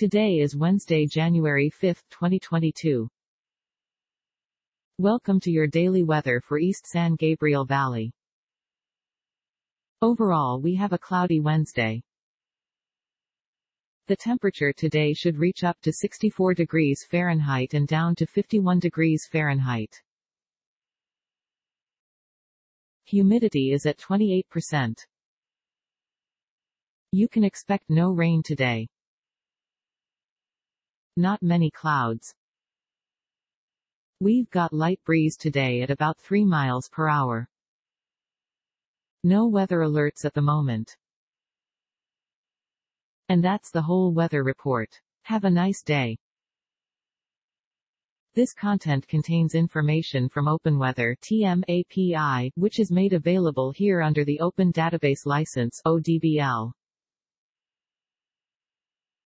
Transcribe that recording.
Today is Wednesday, January 5, 2022. Welcome to your daily weather for East San Gabriel Valley. Overall we have a cloudy Wednesday. The temperature today should reach up to 64 degrees Fahrenheit and down to 51 degrees Fahrenheit. Humidity is at 28%. You can expect no rain today. Not many clouds. We've got light breeze today at about 3 miles per hour. No weather alerts at the moment. And that's the whole weather report. Have a nice day. This content contains information from OpenWeather TM API, which is made available here under the Open Database License ODBL.